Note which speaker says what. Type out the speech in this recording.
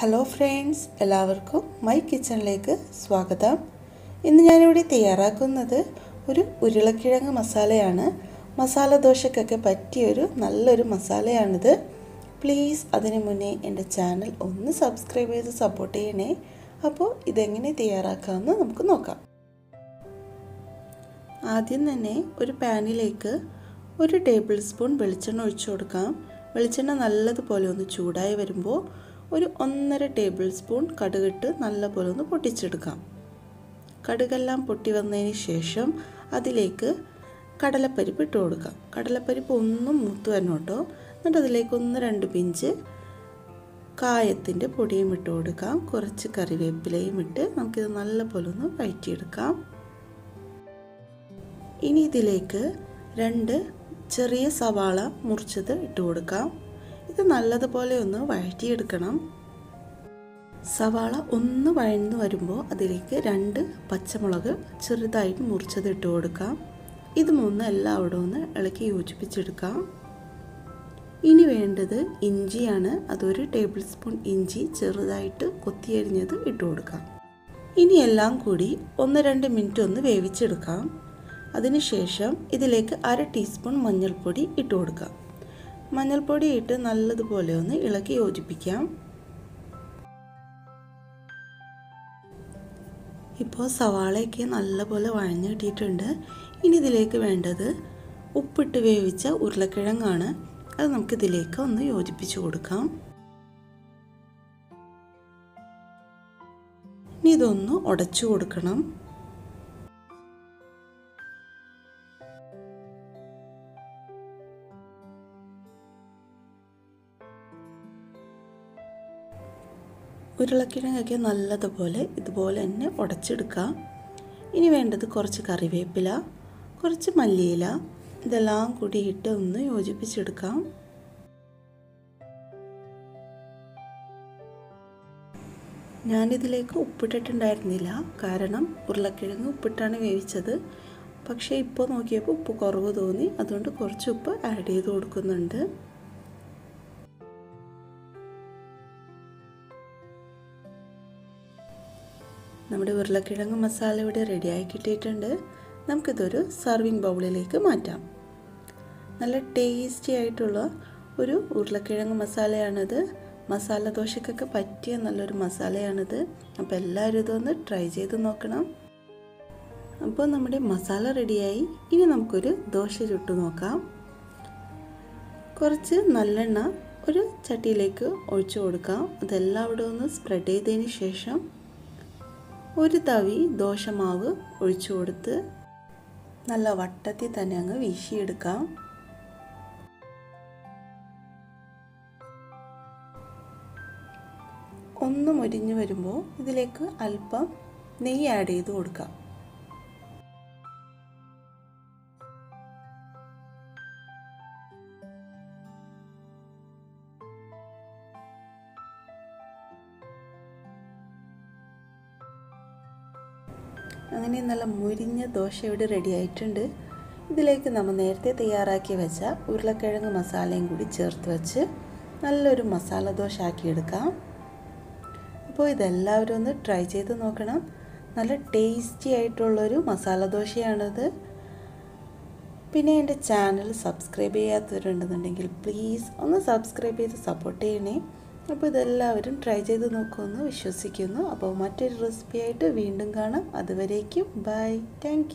Speaker 1: Hello friends എല്ലാവർക്കും my കിച്ചണിലേക്ക് സ്വാഗതം. ഇന്ന് ഞാനിവിടെ തയ്യാറാക്കുന്നത് ഒരു ഉരുളക്കിഴങ്ങ് മസാലയാണ്. മസാല ദോശക്കൊക്കെ പറ്റിയൊരു നല്ലൊരു മസാലയാണിത്. പ്ലീസ് അതിനു മുന്നേ എന്റെ ചാനൽ ഒന്ന് സബ്സ്ക്രൈബ് ചെയ്ത് സപ്പോർട്ട് ചെയ്യണേ. അപ്പോൾ ഇതെങ്ങനെ തയ്യാറാക്കാമെന്ന് നമുക്ക് നോക്കാം. ആദ്യം തന്നെ ഒരു പാനിലേക്ക് ഒരു ടേബിൾ സ്പൂൺ വെളിച്ചെണ്ണ ഒഴിച്ചു കൊടുക്കാം. വെളിച്ചെണ്ണ നല്ലതുപോലെ ഒന്ന് ചൂടായി വരുമ്പോൾ ഒരു ഒന്നര ടേബിൾ സ്പൂൺ കടുകിട്ട് നല്ലപോലെ ഒന്ന് പൊട്ടിച്ചെടുക്കാം. കടുകെല്ലാം പൊട്ടി വന്നതിന് ശേഷം അതിലേക്ക് കടലപ്പരിപ്പ് ഇട്ട് കൊടുക്കാം. കടലപ്പരിപ്പ് ഒന്നും മൂത്ത് വരണം കേട്ടോ. എന്നിട്ട് അതിലേക്ക് ഒന്ന് രണ്ട് പിഞ്ച് കായത്തിന്റെ പൊടിയും ഇട്ട് കൊടുക്കാം. കുറച്ച് കറിവേപ്പിലയും ഇട്ട് നമുക്കിത് നല്ലപോലെ ഒന്ന് വഴറ്റിയെടുക്കാം. ഇനി ഇതിലേക്ക് രണ്ട് ചെറിയ സവാള മുറിച്ചത് ഇട്ട് കൊടുക്കാം. ഇത് നല്ലതുപോലെ ഒന്ന് വഴറ്റിയെടുക്കണം. സവാള ഒന്ന് വഴന്നു വരുമ്പോൾ അതിലേക്ക് രണ്ട് പച്ചമുളക് ചെറുതായിട്ട് മുറിച്ചത് ഇട്ട് കൊടുക്കാം. ഇത് മൂന്ന് എല്ലാവരും ഒന്ന് ഇളക്കി യോജിപ്പിച്ചെടുക്കാം. ഇനി വേണ്ടത് ഇഞ്ചിയാണ്. അതൊരു ടേബിൾ സ്പൂൺ ഇഞ്ചി ചെറുതായിട്ട് കൊത്തിയരിഞ്ഞത് ഇട്ട് കൊടുക്കാം. ഇനി എല്ലാം കൂടി ഒന്ന് രണ്ട് മിനിറ്റ് ഒന്ന് വേവിച്ചെടുക്കാം. അതിനുശേഷം ഇതിലേക്ക് അര ടീസ്പൂൺ മഞ്ഞൾപ്പൊടി ഇട്ട് കൊടുക്കാം. മഞ്ഞൾപ്പൊടി ഇട്ട് നല്ലതുപോലെ ഒന്ന് ഇളക്കി യോജിപ്പിക്കാം. ഇപ്പോൾ സവാളയൊക്കെ നല്ലപോലെ വഴഞ്ഞു കിട്ടിയിട്ടുണ്ട്. ഇനി ഇതിലേക്ക് വേണ്ടത് ഉപ്പിട്ട് വേവിച്ച ഉരുളക്കിഴങ്ങാണ്. അത് നമുക്ക് ഇതിലേക്ക് ഒന്ന് യോജിപ്പിച്ച് കൊടുക്കാം. ഇനി ഇതൊന്ന് ഉടച്ചു കൊടുക്കണം. ഉരുളക്കിഴങ്ങൊക്കെ നല്ലതുപോലെ ഇതുപോലെ തന്നെ ഉടച്ചെടുക്കാം ഇനി വേണ്ടത് കുറച്ച് കറിവേപ്പില കുറച്ച് മല്ലിയില ഇതെല്ലാം കൂടി ഇട്ട് ഒന്ന് യോജിപ്പിച്ചെടുക്കാം. ഞാനിതിലേക്ക് ഉപ്പിട്ടിട്ടുണ്ടായിരുന്നില്ല കാരണം ഉരുളക്കിഴങ്ങ് ഉപ്പിട്ടാണ് വേവിച്ചത്. പക്ഷേ ഇപ്പോൾ നോക്കിയപ്പോൾ ഉപ്പ് കുറവ് തോന്നി അതുകൊണ്ട് കുറച്ച് ഉപ്പ് ആഡ് ചെയ്ത് കൊടുക്കുന്നുണ്ട്. നമ്മുടെ ഉരുളക്കിഴങ്ങ് മസാല ഇവിടെ റെഡിയായി കിട്ടിയിട്ടുണ്ട്. നമുക്കിതൊരു സർവിങ് ബൗളിലേക്ക് മാറ്റാം. നല്ല ടേസ്റ്റി ആയിട്ടുള്ള ഒരു ഉരുളക്കിഴങ്ങ് മസാലയാണിത്. മസാല ദോശക്കൊക്കെ പറ്റിയ നല്ലൊരു മസാലയാണിത്. അപ്പോൾ എല്ലാവരും ഇതൊന്ന് ട്രൈ ചെയ്ത് നോക്കണം. അപ്പോൾ നമ്മുടെ മസാല റെഡിയായി. ഇനി നമുക്കൊരു ദോശ ചുട്ടു നോക്കാം. കുറച്ച് നല്ലെണ്ണ ഒരു ചട്ടിയിലേക്ക് ഒഴിച്ചു കൊടുക്കാം. അതെല്ലാം അവിടെ ഒന്ന് സ്പ്രെഡ് ചെയ്തതിന് ശേഷം ഒരു തവി ദോശമാവ് ഒഴിച്ചു കൊടുത്ത് നല്ല വട്ടത്തിൽ തന്നെ അങ്ങ് വീശിയെടുക്കാം. ഒന്ന് മുരിഞ്ഞു വരുമ്പോൾ ഇതിലേക്ക് അല്പം നെയ്യ് ആഡ് ചെയ്ത് കൊടുക്കാം. അങ്ങനെ നല്ല മുരിഞ്ഞ ദോശ ഇവിടെ റെഡി ആയിട്ടുണ്ട്. ഇതിലേക്ക് നമ്മൾ നേരത്തെ തയ്യാറാക്കി വെച്ച ഉരുളക്കിഴങ്ങ് മസാലയും കൂടി ചേർത്ത് വെച്ച് നല്ലൊരു മസാല ദോശ ആക്കിയെടുക്കാം അപ്പോൾ ഇതെല്ലാവരും ഒന്ന് ട്രൈ ചെയ്ത് നോക്കണം. നല്ല ടേസ്റ്റി ആയിട്ടുള്ളൊരു മസാല ദോശയാണിത്. പിന്നെ എന്റെ ചാനൽ സബ്സ്ക്രൈബ് ചെയ്യാത്തവരുണ്ടെന്നുണ്ടെങ്കിൽ പ്ലീസ് ഒന്ന് സബ്സ്ക്രൈബ് ചെയ്ത് സപ്പോർട്ട് ചെയ്യണേ. അപ്പോൾ ഇതെല്ലാവരും ട്രൈ ചെയ്ത് നോക്കുമെന്ന് വിശ്വസിക്കുന്നു. അപ്പോൾ മറ്റൊരു റെസിപ്പിയായിട്ട് വീണ്ടും കാണാം. അതുവരേക്കും ബൈ താങ്ക്